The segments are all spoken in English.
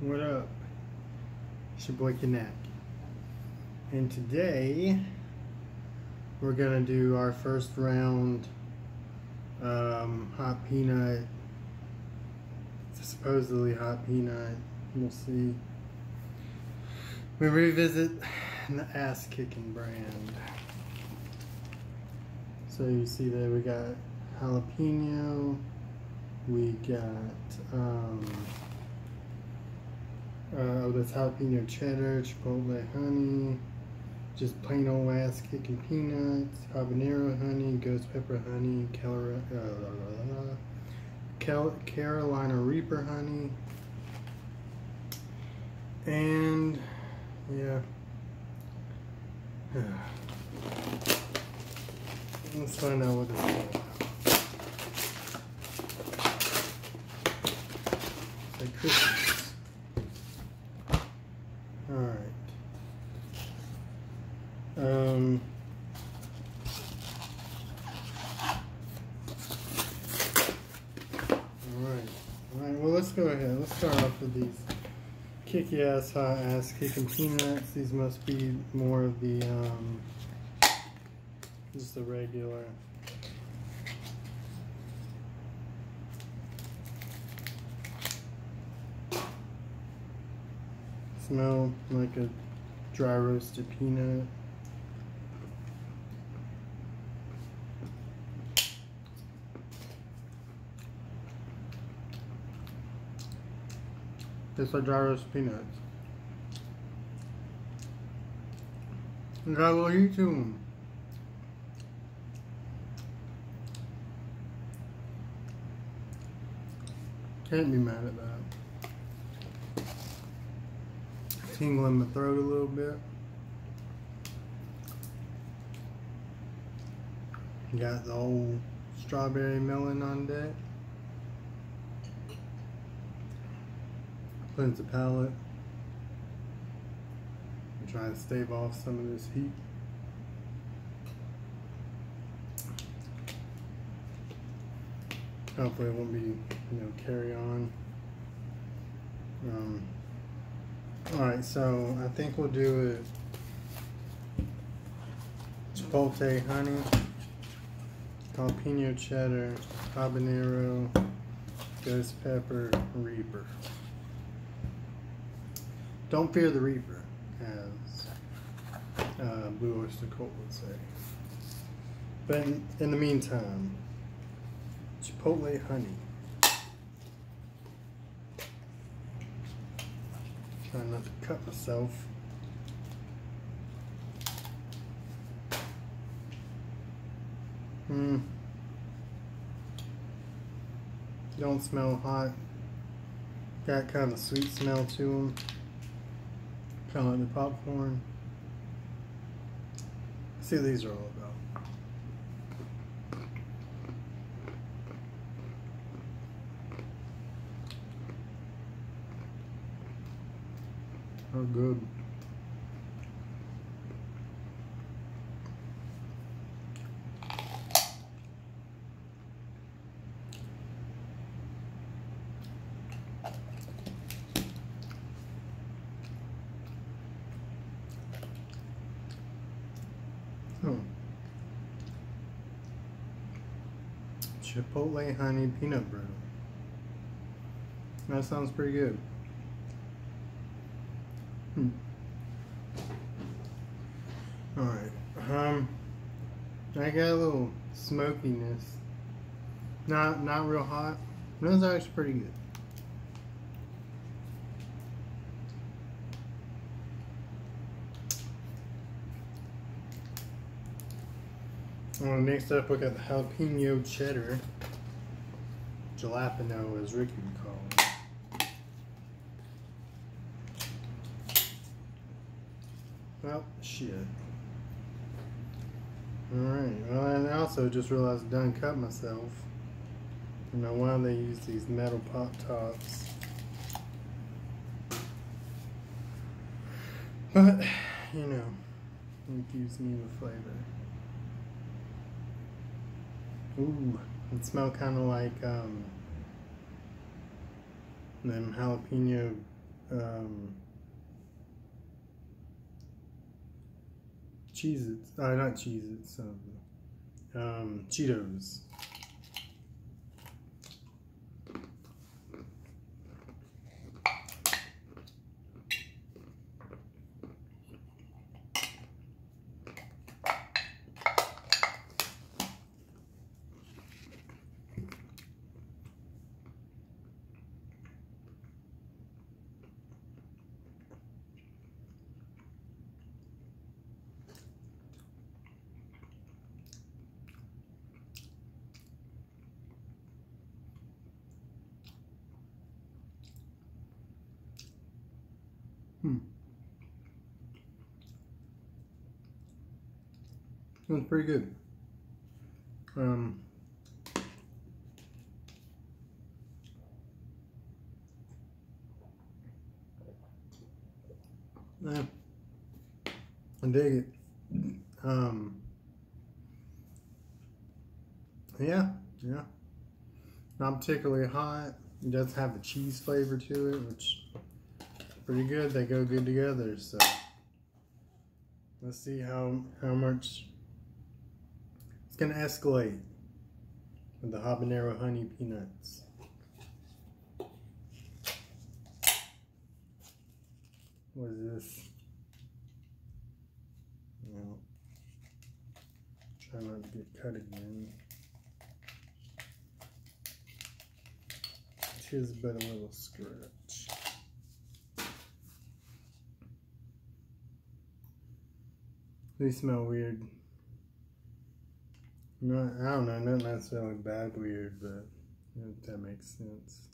What up? It's your boy Kanak. And today we're gonna do our first round um, hot peanut, supposedly hot peanut. We'll see. We revisit the ass kicking brand. So you see there we got jalapeno, we got um, uh, that's jalapeno cheddar, chipotle honey, just plain old ass kicking peanuts, habanero honey, ghost pepper honey, Carolina, uh, Carolina Reaper honey, and yeah. Let's find out what this is. Christmas. Alright. Um Alright. Alright, well let's go ahead. Let's start off with these kicky ass hot ass kicking peanuts. These must be more of the um just the regular. Smell like a dry roasted peanut. Tastes like dry roasted peanuts. Got a little heat to them. Can't be mad at that. Tingling my throat a little bit. Got the old strawberry melon on deck. Cleanse the palate. I'm trying to stave off some of this heat. Hopefully it won't be, you know, carry on. Um, Alright, so I think we'll do it chipotle honey, jalapeno cheddar, habanero, ghost pepper, reaper. Don't fear the reaper, as uh, Blue Oyster Cult would say. But in, in the meantime, chipotle honey. Trying not to cut myself. Hmm. Don't smell hot. Got kind of sweet smell to them. Kind of like the popcorn. see these are all good. Hmm. Chipotle honey peanut brittle. That sounds pretty good. Hmm. Alright. Um I got a little smokiness. Not not real hot. Are actually pretty good. Well, next up we got the jalapeno cheddar. Jalapeno as Ricky would call it. Well, shit. Alright, well, and I also just realized I done cut myself. You know why they use these metal pop tops. But, you know, it gives me the flavor. Ooh, it smell kind of like um, them jalapeno um, Cheez Its, uh, not Cheez Its, um, um, Cheetos. Hmm. Was pretty good. Um, yeah, I dig it. Um, yeah, yeah. Not particularly hot. It does have a cheese flavor to it, which pretty good. They go good together. So let's see how how much it's gonna escalate with the habanero honey peanuts. What is this? No. Try not to get cut again. Tis but a little scratch. They smell weird. No, I don't know, not necessarily bad weird, but if that makes sense.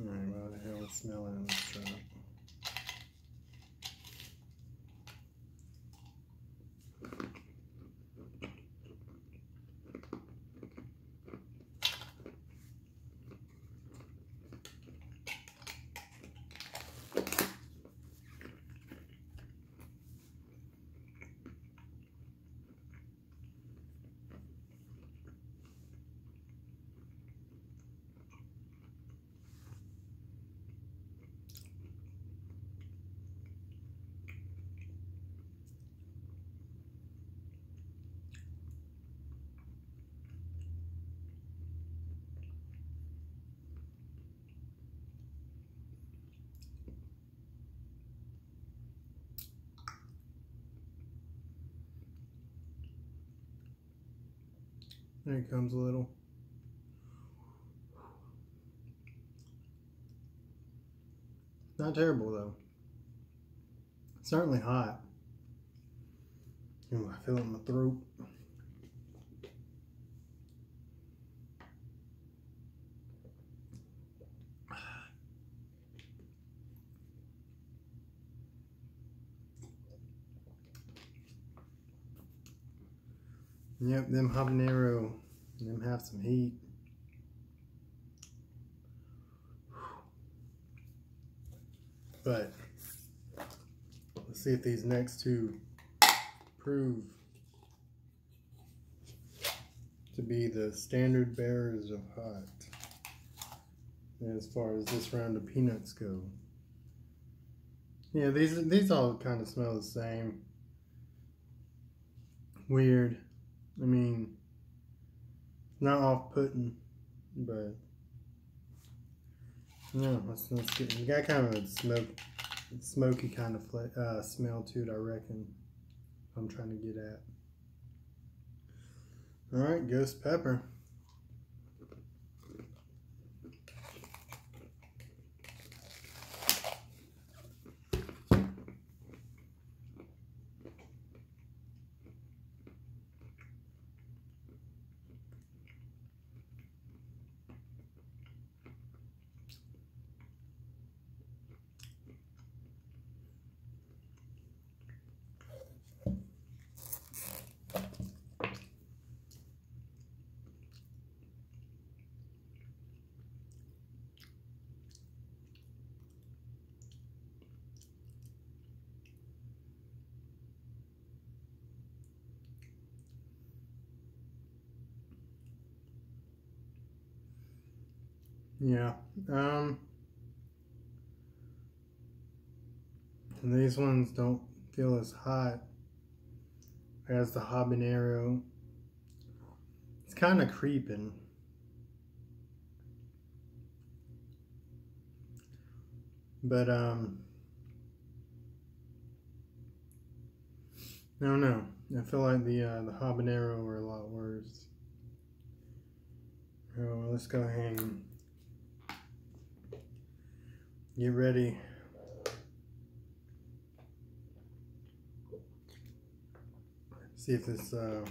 Alright, well, the hell it's smelling. Let's There comes a little. Not terrible though. Certainly hot. Ooh, I feel it in my throat. Yep, them habanero, them have some heat. But let's see if these next two prove to be the standard bearers of hot as far as this round of peanuts go. Yeah, these these all kind of smell the same. Weird. I mean, not off-putting, but no, let's, let's. You got kind of a smoke, smoky kind of uh, smell to it. I reckon. I'm trying to get at. All right, ghost pepper. Yeah. Um, these ones don't feel as hot as the habanero. It's kind of creeping. But, um, I don't know. I feel like the uh, the habanero were a lot worse. Oh, let's go ahead and get ready. See if this uh,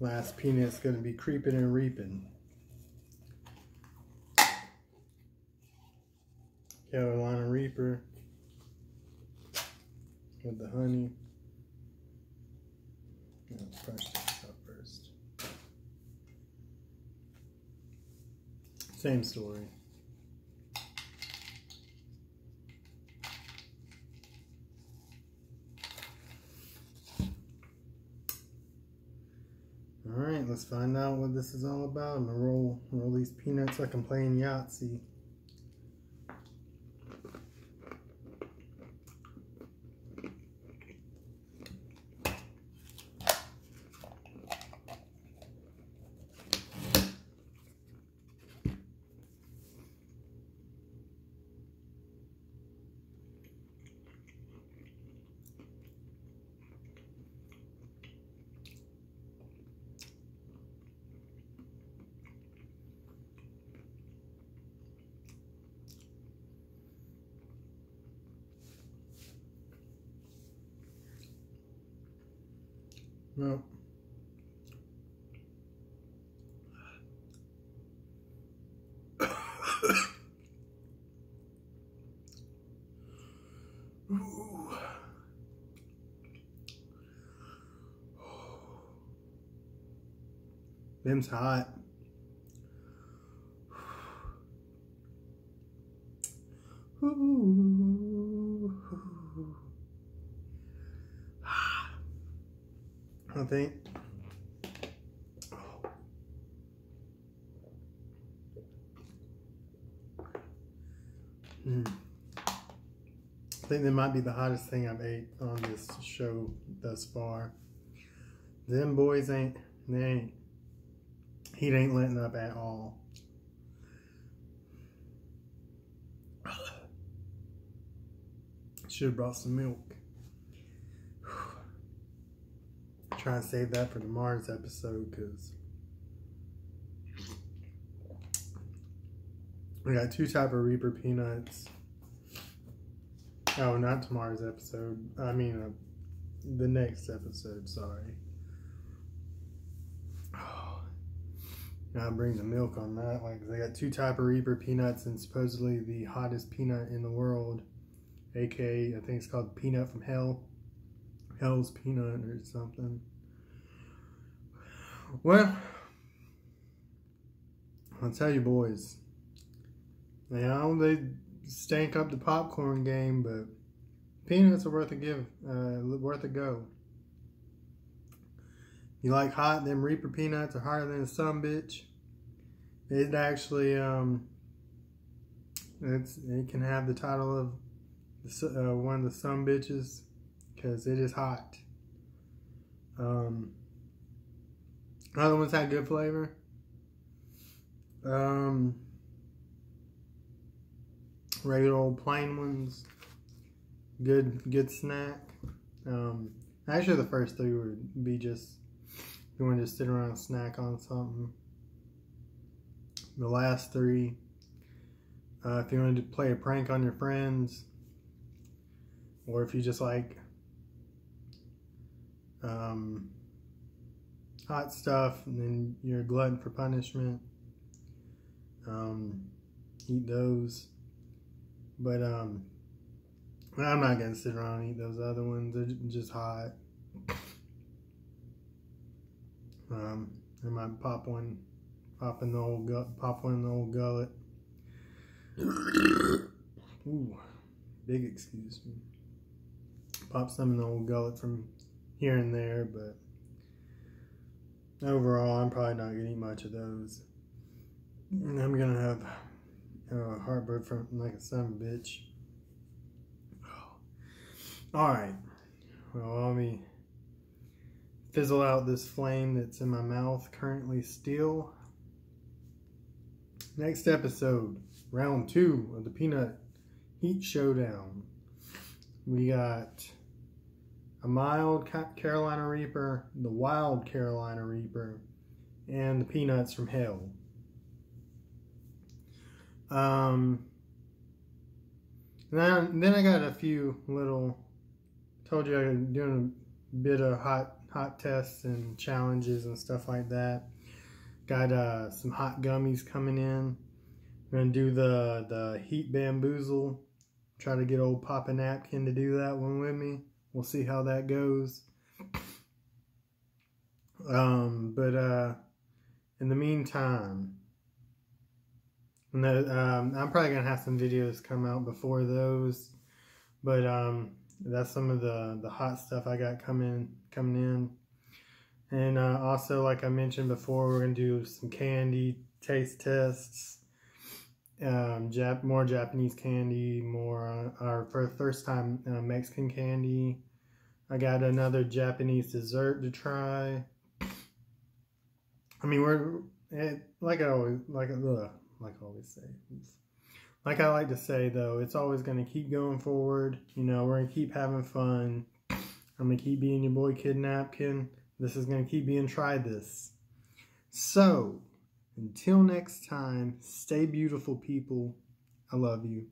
last peanut's gonna be creeping and reaping. Carolina Reaper with the honey. Same story. All right, let's find out what this is all about. I'm gonna roll roll these peanuts like I'm playing Yahtzee. No. Them's hot. Think. Mm. I think that might be the hottest thing I've ate on this show thus far. Them boys ain't, they ain't, heat ain't letting up at all. Should have brought some milk. Try and save that for tomorrow's episode because we got two type of Reaper peanuts. Oh, not tomorrow's episode. I mean, uh, the next episode. Sorry. Oh, I'll bring the milk on that because they got two type of Reaper peanuts and supposedly the hottest peanut in the world, aka I think it's called Peanut from Hell. Hell's Peanut or something. Well, I'll tell you, boys. You know they stank up the popcorn game, but peanuts are worth a give, uh, worth a go. You like hot? Them Reaper peanuts are hotter than sun bitch. It actually, um, it's it can have the title of the, uh, one of the sun bitches because it is hot. Um, other ones had good flavor. Um, regular old plain ones, good good snack. Um, actually, the first three would be just you want to just sit around and snack on something. The last three, uh, if you wanted to play a prank on your friends, or if you just like um, hot stuff and then you're a glutton for punishment, um, eat those. But um, I'm not gonna sit around and eat those other ones. They're just hot. Um, I might pop one, pop in the old gut, pop one in the old gullet. Ooh, big excuse me. Pop some in the old gullet from here and there, but overall, I'm probably not gonna eat much of those. I'm gonna have uh, heartburn from like a son of a bitch. All right. Well, let me fizzle out this flame that's in my mouth currently still. Next episode, round two of the Peanut Heat Showdown. We got a mild Carolina Reaper, the wild Carolina Reaper, and the peanuts from hell. Um, then, then I got a few little, told you I was doing a bit of hot hot tests and challenges and stuff like that. Got uh, some hot gummies coming in. We're gonna do the the heat bamboozle. Try to get old Papa Napkin to do that one with me. We'll see how that goes. Um, but uh, in the meantime, the, um, I'm probably gonna have some videos come out before those, but um, that's some of the the hot stuff I got coming coming in, and uh, also like I mentioned before, we're gonna do some candy taste tests, um, Jap more Japanese candy, more our for first time uh, Mexican candy. I got another Japanese dessert to try. I mean, we're it, like I always like ugh, like I always say. like I like to say though, it's always going to keep going forward. You know, we're going to keep having fun. I'm going to keep being your boy Kid Napkin. This is going to keep being try this. So, until next time, stay beautiful, people. I love you.